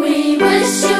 We wish you